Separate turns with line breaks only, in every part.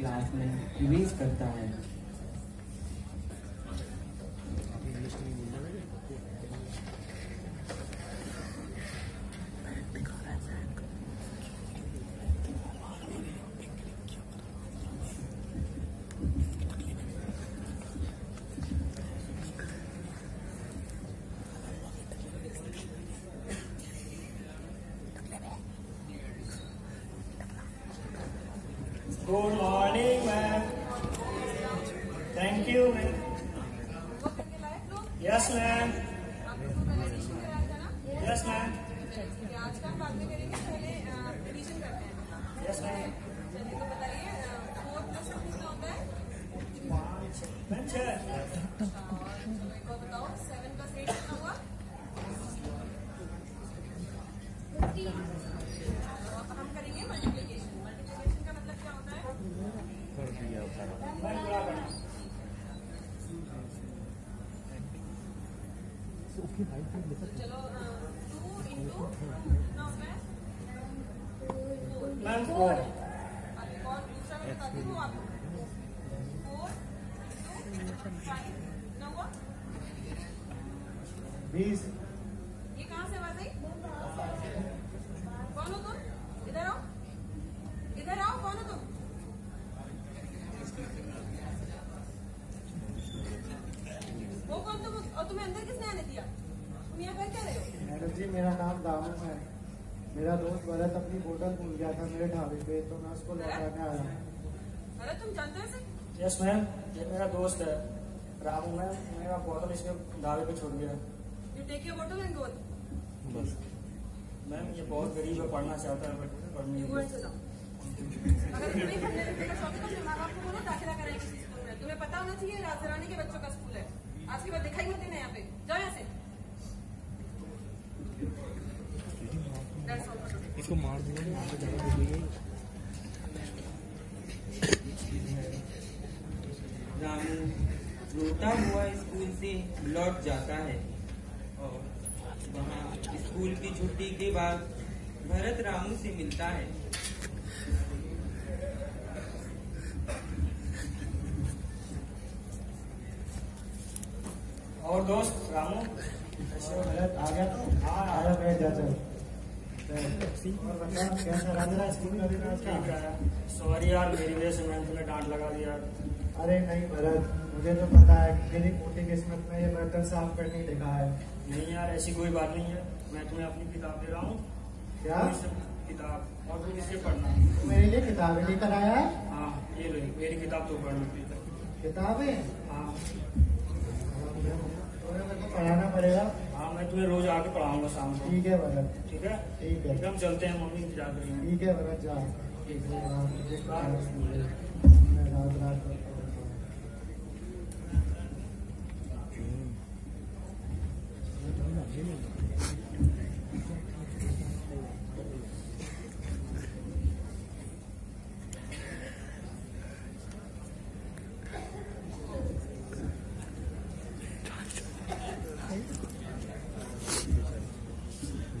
Class में रिवीज करता है।
Good morning, Yes, ma'am. Yes, ma'am.
आज का बाद में करेंगे पहले रिवीजन करते हैं तो बताइए फोर्थ प्लस कितना होता है एक और बताओ सेवन प्लस एट कितना हुआ हम करेंगे मल्टीप्लिकेशन मल्टीप्लिकेशन का मतलब क्या होता है
Ma'am, क्या करना?
तो चलो टू इंटू कितना होता है
Ma'am, four.
अरे और दूसरा मैं बताती हूँ आपको। फोर
बीस
ये कहाँ से आवाज़ आई कौन हो तुम इधर आओ इधर आओ कौन हो तुम वो कौन तुम और तुम्हें अंदर किसने आने दिया तुम यहाँ कर क्या रहे हो
मैडम जी मेरा नाम दामू मेरा दोस्त भरत अपनी बोतल भूल गया था मेरे ढाबे पे तो मैं उसको लौटाने आया।
अरे तुम जानते हो इसे?
Yes, ma'am. ये मेरा दोस्त है। रामू मैम मेरा बोतल इसके ढाबे पे छोड़ गया।
You take your bottle and go
ma'am ये बहुत गरीब है पढ़ना चाहता है बट पढ़ने
यू
नहीं।
अगर तुम्हें पढ़ने लिखने का शौक है तो माँ बाप को बोलो दाखिला कराएँ किसी स्कूल में। तुम्हें पता होना चाहिए राजरानी के बच्चों का स्कूल है। आज के बाद दिखाई मत देना यहाँ पे। जाओ यहाँ से That's all for today.
इसको मार दूँगा
रोता हुआ स्कूल से लौट जाता है और वहाँ स्कूल की छुट्टी के बाद भरत रामू से मिलता है।
और दोस्त रामू?
भरत आ गया तो? हाँ आया बैठ
सॉरी यार मेरी वजह से मैंने तुम्हें डांट लगा दिया।
अरे नहीं भरत मुझे तो पता है मेरी मोटी किस्मत में ये बर्तन साफ़ करने लिखा है।
नहीं यार ऐसी कोई बात नहीं है। मैं तुम्हें अपनी किताब दे रहा हूँ।
क्या?
किताब। और तुम इसे पढ़ना
तू मेरे लिए किताबें लेकर आया है?
हाँ ये लो मेरी किताब तो पढ़ना
किताबें?
हाँ।
मेरे को पढ़ाना पड़ेगा।
तुम्हें रोज आके पढ़ाऊँगा शाम को।
ठीक है भरत।
ठीक है?
ठीक है।
हम चलते हैं मम्मी इंतज़ार करेंगे
ठीक है भरत जाओ
ठीक है
मैं रात रात को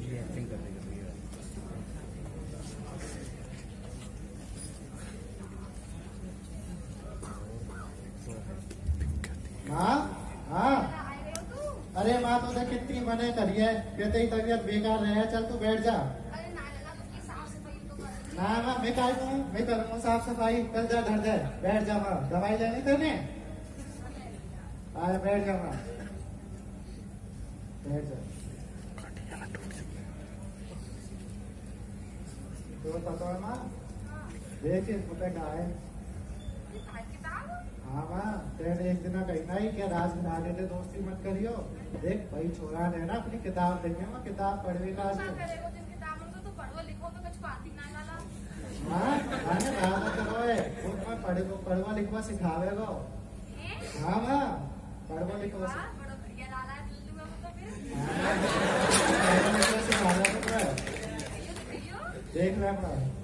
ये एक्टिंग कर देगा भैया
हाँ हाँ अरे माँ तो कितनी मने करी है। कहते ही तबीयत बेकार रहे चल तू बैठ जा। ना माँ मैं काय हूँ मैं करूँगा साफ़ सफ़ाई? चल जा घर जा। बैठ जा माँ। दवाई लेनी तेने आए बैठ जा माँ। बैठ जा। तो पता है माँ? देख इसको पे कहा है। हाँ माँ तेरे एक दिन कही ना ही क्या राज बना लेते दोस्ती मत करियो। देख भाई छोरा ने ना अपनी किताब देंगे माँ किताब पढ़ने का आज हाँ मैंने कहा था करो है वो मैं पढ़े पढ़वा लिखवा सिखावे को हाँ? माँ पढ़वा लिखवा देख रहे अपना।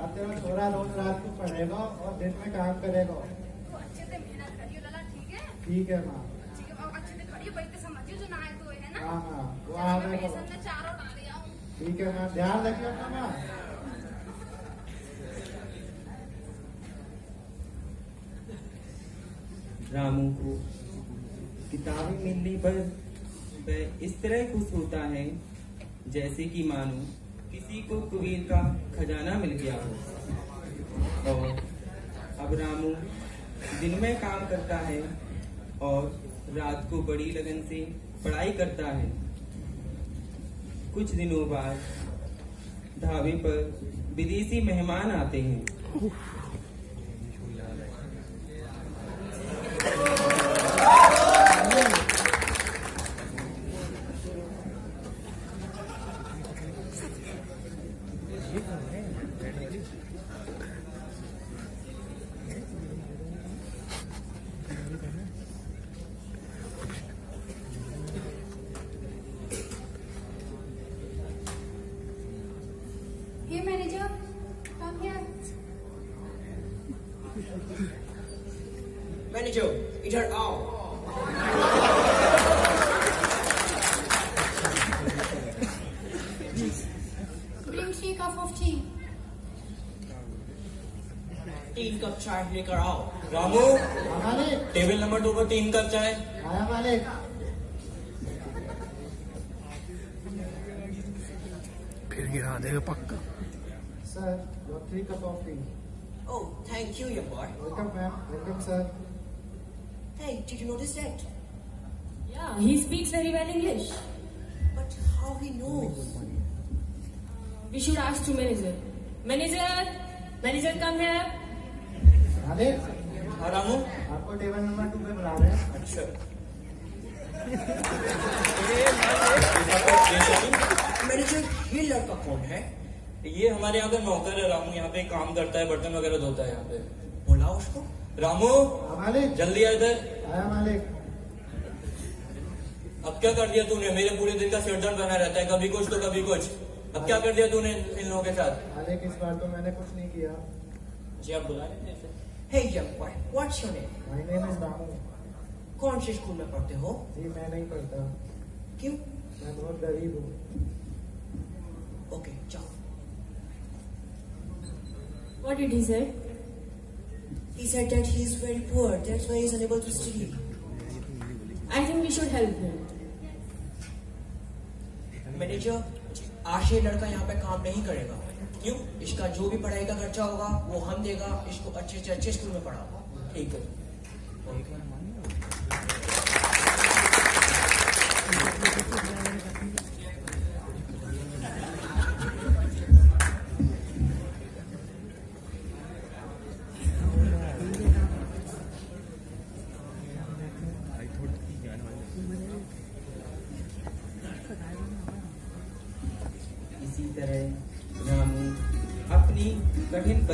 अब तेरा छोरा रोज रात को पढ़ेगा और दिन में काम करेगा। तो अच्छे से मेहनत करियो लाला ठीक है? ठीक है माँ। ठीक है अच्छे से तो समझियो जो तो है ना? हाँ, हाँ, ठीक है माँ ध्यान रखियो अपना माँ।
रामू को किताबें मिलने पर वह इस तरह खुश होता है जैसे कि मानू किसी को कुबेर का खजाना मिल गया हो। और अब रामू दिन में काम करता है और रात को बड़ी लगन से पढ़ाई करता है। कुछ दिनों बाद ढाबे पर विदेशी मेहमान आते हैं।
Here, manager. Come here. Manager, it are all.
तीन कप चाय लेकर आओ रामू
हाँ
टेबल नंबर दो पर तीन कप चाय
आया मालिक
फिर गिरा देगा पक्का
sir your three cup of tea
Oh, thank you, young boy.
Welcome ma'am welcome sir
Hey, did you notice that?
Yeah, he speaks very well English.
But how he knows?
We should ask to manager. Manager, manager, come here.
मालिक
हाँ रामू?
आपको table number two पे बुला रहे हैं।
अच्छा।
Manager, ये लड़का कौन है
ये हमारे यहाँ का नौकर है रामू। यहाँ पे काम करता है बर्तन वगैरह धोता है यहाँ पे।
बुलाओ उसको।
रामू?
हाँ मालिक।
जल्दी आ इधर।
आया मालिक।
अब क्या कर दिया तूने? मेरे पूरे दिन का सिर दर्द बना रहता है। कभी कुछ तो कभी कुछ। अब क्या कर दिया तूने इन लोगों के साथ?
मालिक इस बार तो मैंने कुछ नहीं किया।
जी आप बुला रहे
Hey, young boy, what's your name?
My name is Ramu
कौन से स्कूल में पढ़ते हो
जी मैं नहीं पढ़ता
क्यों
मैं बहुत गरीब हूँ
ओके जाओ
What did he say?
He said that he is very poor, that's why he is unable to study.
I think we should help him.
Manager आज ये लड़का यहाँ पे काम नहीं करेगा क्यों? इसका जो भी पढ़ाई का खर्चा होगा, वो हम देगा, इसको अच्छे से अच्छे स्कूल में पढ़ाओ।
ठीक है।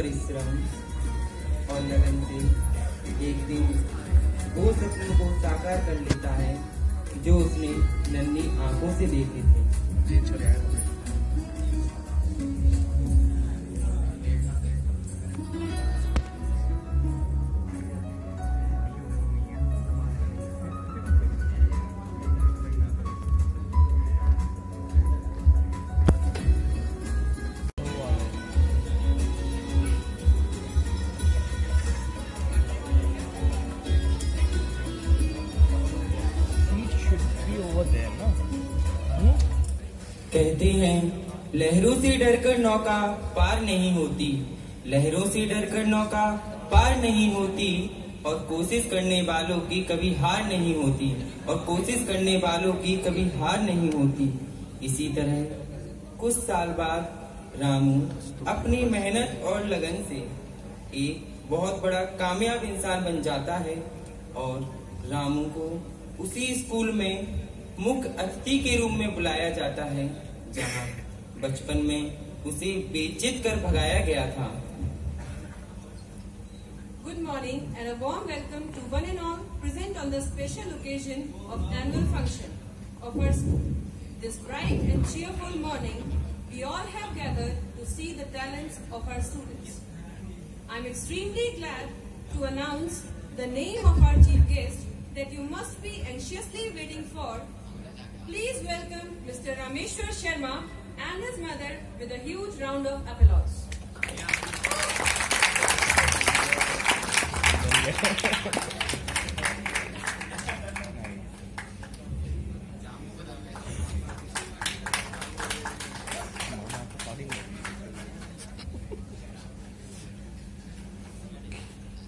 परिश्रम और लगन से एक दिन वो सपनों को साकार कर लेता है जो उसने नन्ही आँखों से देखे थे। कहते हैं, लहरों से डरकर नौका पार नहीं होती। लहरों से डरकर नौका पार नहीं होती और कोशिश करने वालों की कभी हार नहीं होती और कोशिश करने वालों की कभी हार नहीं होती। इसी तरह, कुछ साल बाद रामू अपनी मेहनत और लगन से एक बहुत बड़ा कामयाब इंसान बन जाता है और रामू को उसी स्कूल में मुख्य अतिथि के रूप में बुलाया जाता है। जहाँ बचपन में उसे बेचित कर भगाया गया था
Good morning and a warm welcome to one and all present on the special occasion of annual function of our. This bright and cheerful morning, we all have gathered to see the talents of our students. I'm extremely glad to announce the name of our chief guest that you must be anxiously waiting for. Please welcome Mr. Rameshwar Sharma and his mother with a huge round of applause.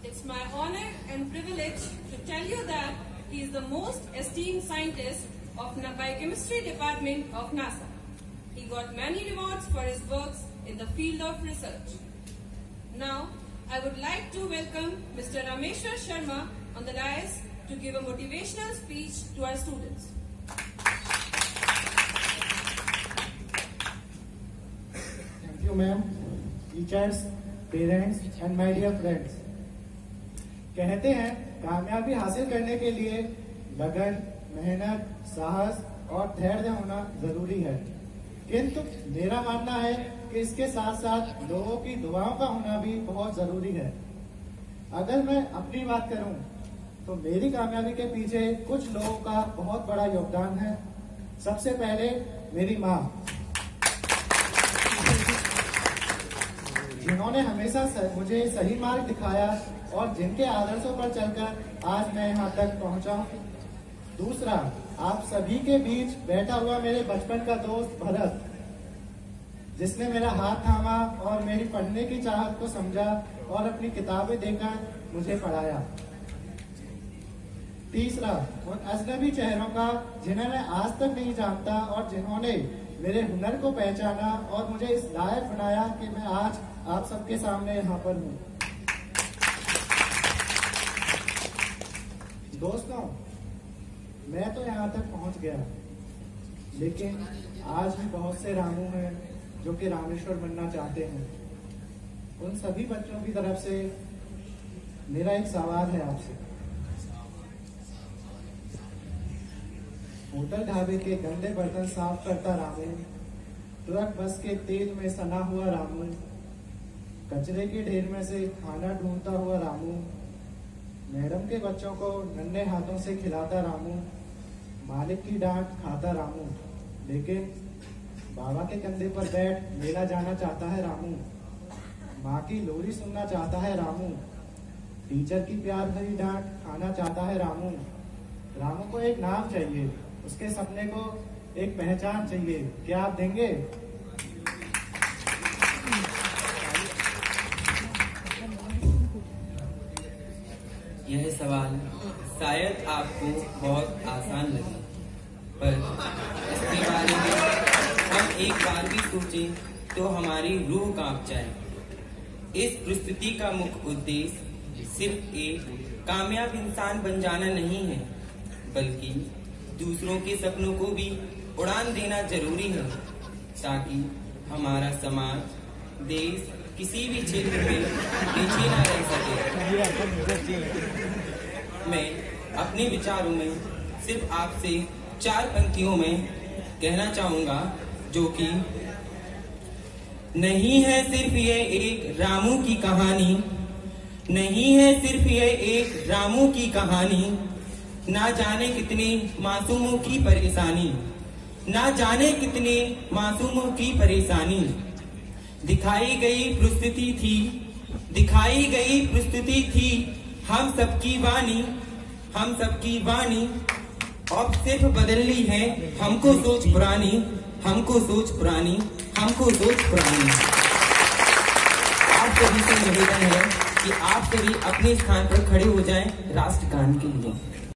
it's my honor and privilege to tell you that he is the most esteemed scientist of the Biochemistry Department of NASA. He got many rewards for his works in the field of research. Now, I would like to welcome Mr. Rameshwar Sharma on the dais to give a motivational speech to our students.
Thank you, ma'am. Teachers, parents, and my dear friends. कहते हैं कामयाबी हासिल करने के लिए लगन मेहनत, साहस और धैर्य होना ज़रूरी है। किंतु मेरा मानना है कि इसके साथ साथ लोगों की दुआओं का होना भी बहुत ज़रूरी है। अगर मैं अपनी बात करूँ तो मेरी कामयाबी के पीछे कुछ लोगों का बहुत बड़ा योगदान है। सबसे पहले मेरी माँ। जिन्होंने हमेशा मुझे सही मार्ग दिखाया और जिनके आदर्शों पर चलकर आज मैं यहाँ तक पहुँचा दूसरा, आप सभी के बीच बैठा हुआ मेरे बचपन का दोस्त भरत, जिसने मेरा हाथ थामा और मेरी पढ़ने की चाहत को समझा और अपनी किताबें देकर मुझे पढ़ाया। तीसरा, उन अजनबी चेहरों का जिन्हें मैं आज तक नहीं जानता और जिन्होंने मेरे हुनर को पहचाना और मुझे इस लायक बनाया कि मैं आज आप सबके सामने यहाँ पर हूँ। दोस्तों मैं तो यहाँ तक पहुँच गया लेकिन आज भी बहुत से रामू हैं जो कि रामेश्वर बनना चाहते हैं। उन सभी बच्चों की तरफ़ से मेरा एक सवाल है आपसे। होटल ढाबे के गंदे बर्तन साफ़ करता रामू, ट्रक बस के तेल में सना हुआ रामू, कचरे के ढेर में से खाना ढूंढता हुआ रामू मैडम के बच्चों को नन्हे हाथों से खिलाता रामू, मालिक की डांट खाता रामू, लेकिन बाबा के कंधे पर बैठ मेला जाना चाहता है रामू, माँ की लोरी सुनना चाहता है रामू, टीचर की प्यार भरी डांट खाना चाहता है रामू। रामू को एक नाम चाहिए, उसके सपने को एक पहचान चाहिए, क्या आप देंगे?
यह सवाल शायद आपको बहुत आसान लगे, पर इसके बारे में हम एक बार भी सोचें तो हमारी रूह काँप जाए। इस प्रस्तुति का मुख्य उद्देश्य सिर्फ़ एक कामयाब इंसान बन जाना नहीं है, बल्कि दूसरों के सपनों को भी उड़ान देना ज़रूरी है, ताकि हमारा समाज, देश किसी भी क्षेत्र में पीछे न रह सके। मैं अपने विचारों में सिर्फ़ आपसे चार पंक्तियों में कहना चाहूँगा, जो कि नहीं है सिर्फ़ ये एक रामू की कहानी, नहीं है सिर्फ़ ये एक रामू की कहानी, ना जाने कितने मासूमों की परेशानी, ना जाने कितने मासूमों की परेशानी। दिखाई गई प्रस्तुति थी। दिखाई गई प्रस्तुति थी। हम सबकी वाणी, हम सबकी वाणी। अब सिर्फ़ बदलनी है। हमको सोच पुरानी, हमको सोच पुरानी, हमको सोच पुरानी। आप सभी से निवेदन है कि आप सभी अपने स्थान पर खड़े हो जाएँ राष्ट्रगान के लिए।